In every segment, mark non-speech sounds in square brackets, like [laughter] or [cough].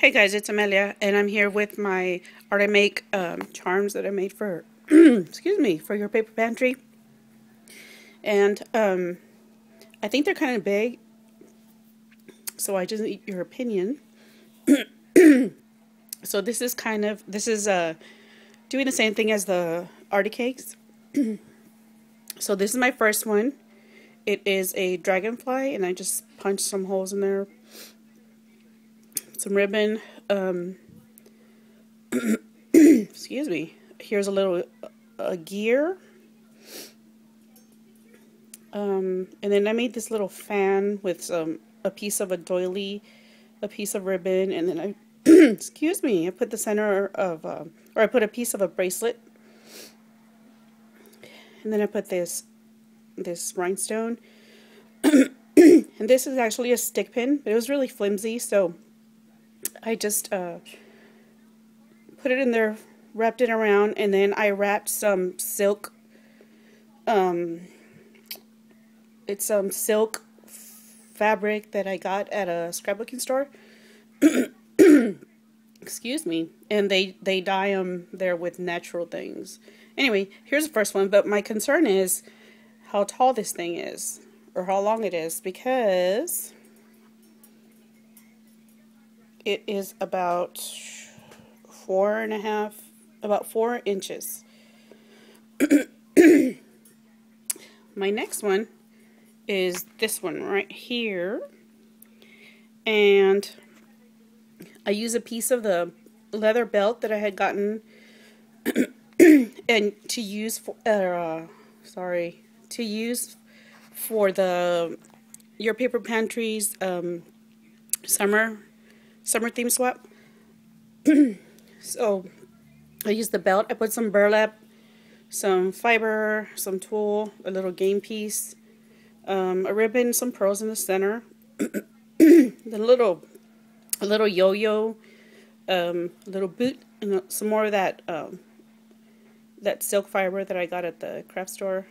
Hey guys, it's Amelia, and I'm here with my art I make um, charms that I made for, [clears throat] excuse me, for your paper pantry. And um, I think they're kind of big, so I just need your opinion. [clears throat] so this is kind of, this is uh, doing the same thing as the Artie cakes. [clears throat] so this is my first one. It is a dragonfly, and I just punched some holes in there some ribbon. Um, [clears throat] excuse me. Here's a little a gear. Um, and then I made this little fan with some a piece of a doily, a piece of ribbon, and then I, [clears throat] excuse me, I put the center of, uh, or I put a piece of a bracelet, and then I put this, this rhinestone, [clears throat] and this is actually a stick pin, but it was really flimsy, so I just uh, put it in there, wrapped it around, and then I wrapped some silk. Um, it's some silk fabric that I got at a scrapbooking store. [coughs] Excuse me. And they, they dye them there with natural things. Anyway, here's the first one. But my concern is how tall this thing is. Or how long it is. Because it is about four and a half, about four inches. [clears throat] My next one is this one right here. And I use a piece of the leather belt that I had gotten [clears throat] and to use for, uh, sorry, to use for the Your Paper Pantry's um, summer summer theme swap. [clears throat] so I used the belt. I put some burlap, some fiber, some tulle, a little game piece, um, a ribbon, some pearls in the center, [clears throat] the little, a little yo-yo, um, a little boot, and some more of that um, that silk fiber that I got at the craft store,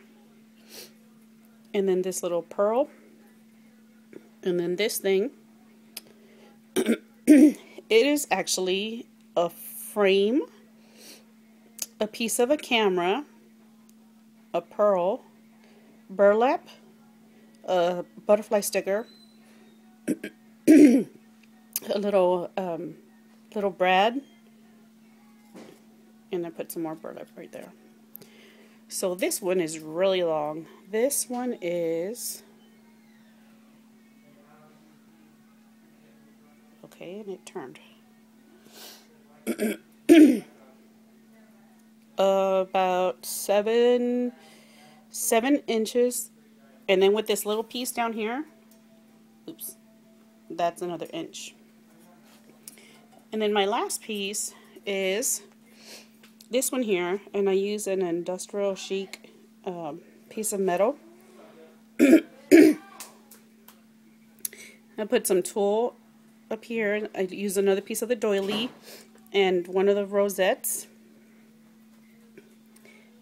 and then this little pearl, and then this thing. [clears throat] [clears throat] it is actually a frame, a piece of a camera, a pearl, burlap, a butterfly sticker, [clears throat] a little um, little brad, and I put some more burlap right there. So this one is really long. This one is Okay, and it turned. [clears throat] about seven, seven inches. And then with this little piece down here, oops, that's another inch. And then my last piece is this one here, and I use an industrial chic um, piece of metal. [clears throat] I put some tulle up here. I use another piece of the doily and one of the rosettes.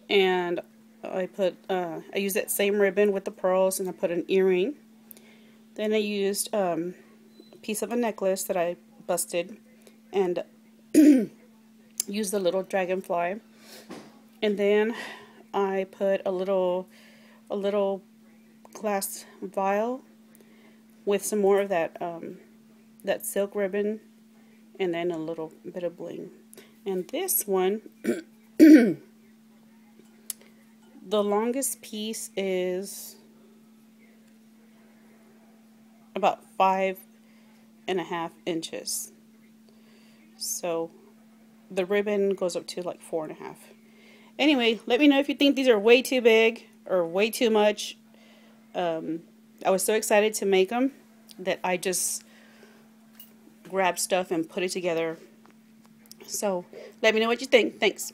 And I put, uh, I used that same ribbon with the pearls and I put an earring. Then I used um, a piece of a necklace that I busted and [clears throat] used the little dragonfly. And then I put a little, a little glass vial with some more of that um, that silk ribbon and then a little bit of bling. And this one, [coughs] the longest piece is about five and a half inches. So the ribbon goes up to like four and a half. Anyway, let me know if you think these are way too big or way too much. Um, I was so excited to make them that I just grab stuff and put it together. So let me know what you think. Thanks.